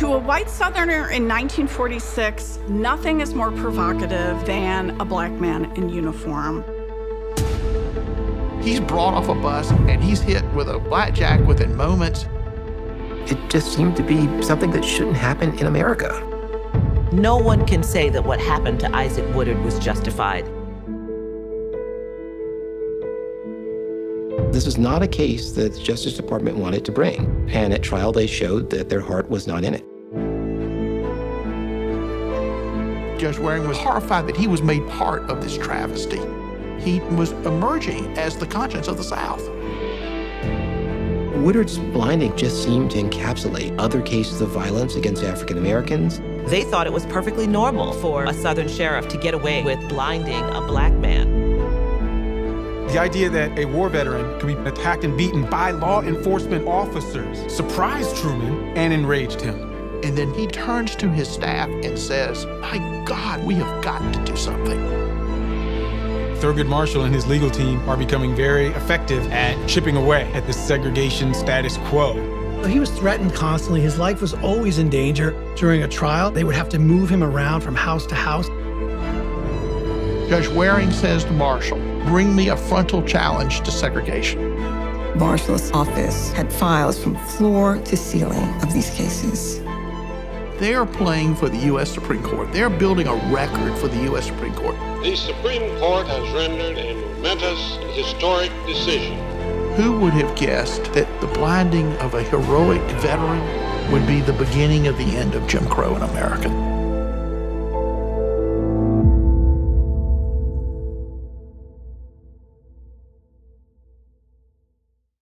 To a white Southerner in 1946, nothing is more provocative than a black man in uniform. He's brought off a bus and he's hit with a blackjack within moments. It just seemed to be something that shouldn't happen in America. No one can say that what happened to Isaac Woodard was justified. This is not a case that the Justice Department wanted to bring, and at trial they showed that their heart was not in it. Judge Waring was horrified that he was made part of this travesty. He was emerging as the conscience of the South. Woodard's blinding just seemed to encapsulate other cases of violence against African Americans. They thought it was perfectly normal for a Southern sheriff to get away with blinding a black man. The idea that a war veteran could be attacked and beaten by law enforcement officers surprised Truman and enraged him. And then he turns to his staff and says, My God, we have got to do something. Thurgood Marshall and his legal team are becoming very effective at chipping away at the segregation status quo. He was threatened constantly. His life was always in danger. During a trial, they would have to move him around from house to house. Judge Waring says to Marshall, bring me a frontal challenge to segregation. Marshall's office had files from floor to ceiling of these cases. They're playing for the U.S. Supreme Court. They're building a record for the U.S. Supreme Court. The Supreme Court has rendered a momentous historic decision. Who would have guessed that the blinding of a heroic veteran would be the beginning of the end of Jim Crow in America?